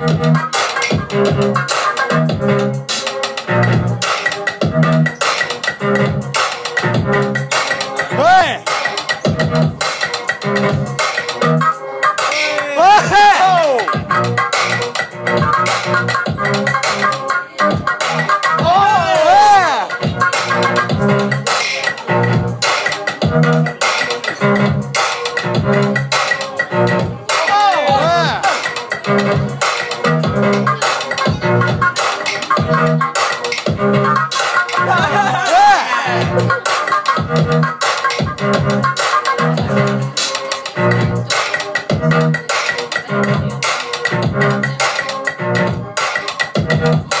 Thank you. Oh,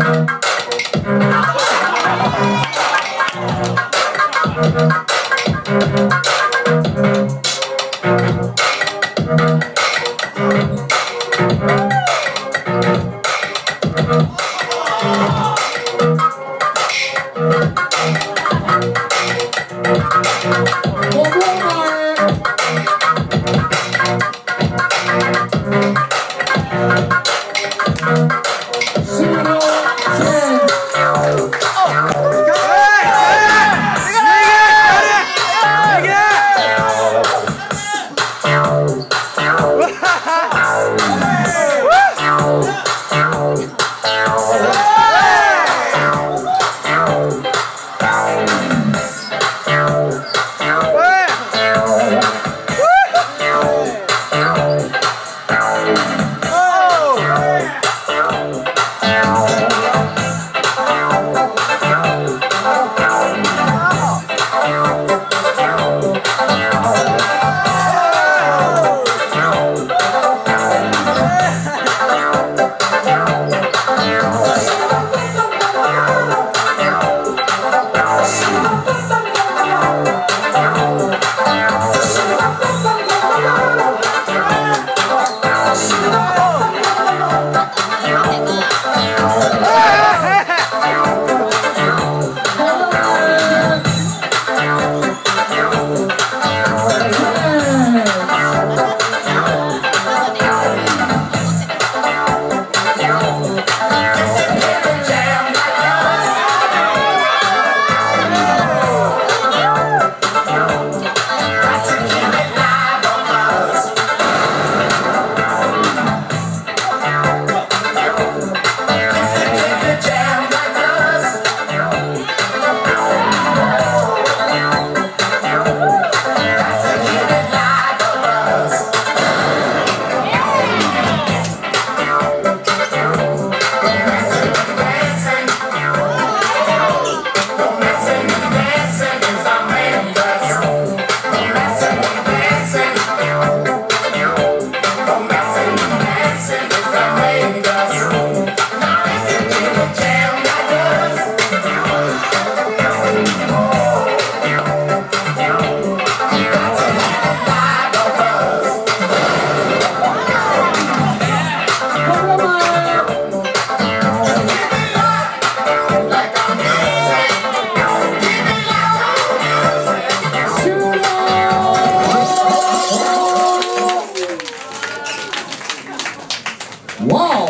Thank you.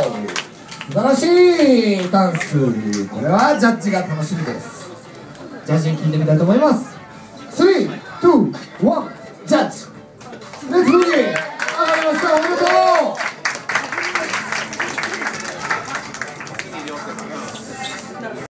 素晴らしいダンス。これはジャッジが楽しみです。ジャッジに聞いてみたいと思います。321